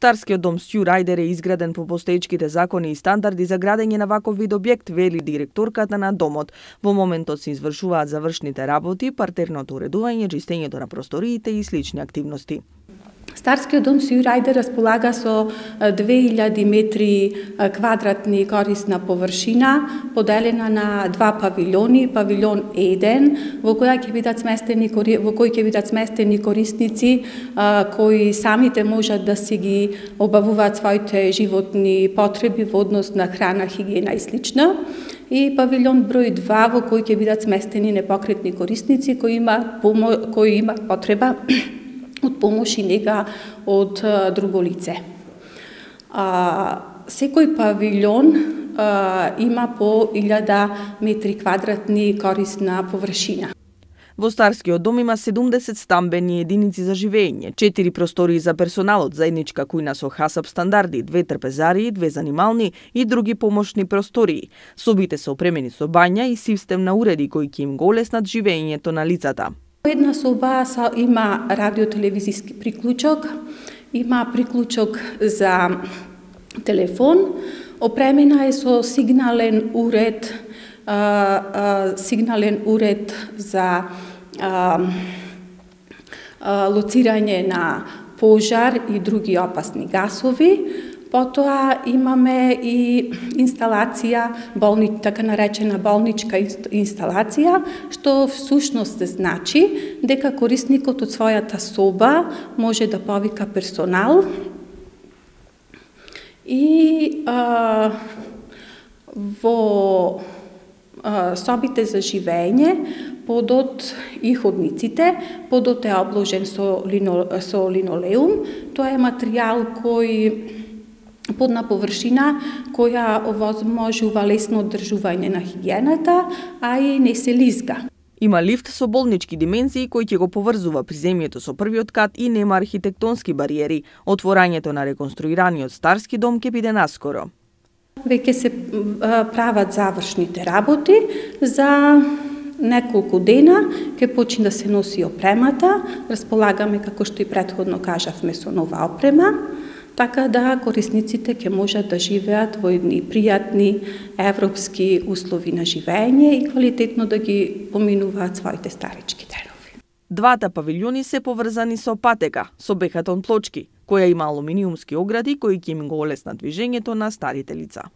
Старскиот дом Сью Райдер е изграден по постоечките закони и стандарди за градење на ваков вид објект, вели директорката на домот. Во моментот се извршуваат завршните работи, партерното уредување, чистењето на просториите и слични активности. Старскиот дом Сјурајде располага со 2000 метри квадратни корисна површина, поделена на два павилјони, павилјон 1, во која ќе бидат сместени во кој ќе бидат сместени корисници кои самите можат да си ги обавуваат своите животни потреби во однос на храна, хигиена и слично и павилјон број 2 во кој ќе бидат сместени непокретни корисници кои има кои има потреба од помош и нега од друго лице. А, секој павилјон а, има по 1000 метри квадратни корисна површина. Во Старскиот дом има 70 стамбени единици за живење, 4 простории за персоналот, заедничка кујна со хасап стандарди, две трпезарии, две занимални и други помошни простории. Собите се опремени со бања и систем на уреди кои ќе им го олеснат живењето на лицата. Една соба има радиотелевизиски приклучок, има приклучок за телефон, опремена е со сигнален уред, а, а, сигнален уред за а, а, лоцирање на пожар и други опасни гасови, Потоа имаме и инсталација, болни, така наречена болничка инсталација, што всушност значи дека корисникот од својата соба може да повика персонал и а, во а, собите за живење подот и ходниците. Подот е обложен со, лино, со линолеум. Тоа е материјал кој подна површина која овозможува лесно одржување на хигиената, а и не се лизга. Има лифт со болнички димензии кој ќе го поврзува приземјето со првиот кат и нема архитектонски бариери. Отворањето на реконструираниот старски дом ќе биде наскоро. Веќе се прават завршните работи за неколку дена ќе почне да се носи опремата. Располагаме, како што и предходно кажавме, со нова опрема така да корисниците ќе можат да живеат во едни пријатни европски услови на живење и квалитетно да ги поминуваат своите старички денови. Двата павилјони се поврзани со патека, со бехатон плочки, која има алуминиумски огради кои ќе им го олеснат движењето на старите лица.